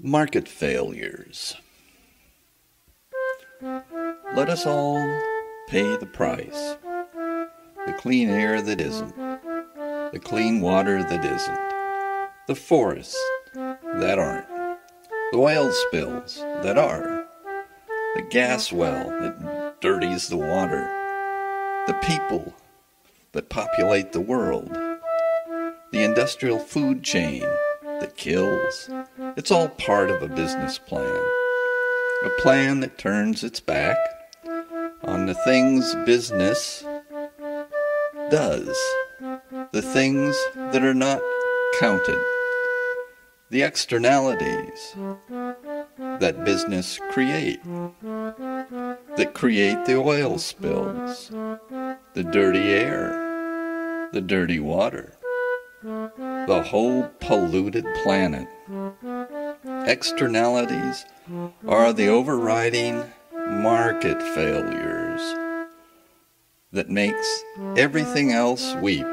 Market failures. Let us all pay the price. The clean air that isn't, the clean water that isn't, the forests that aren't, the oil spills that are, the gas well that dirties the water, the people that populate the world, the industrial food chain that kills. It's all part of a business plan. A plan that turns its back on the things business does, the things that are not counted, the externalities that business create, that create the oil spills, the dirty air, the dirty water. The whole polluted planet. Externalities are the overriding market failures that makes everything else weep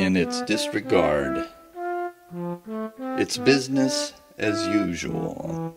in its disregard. It's business as usual.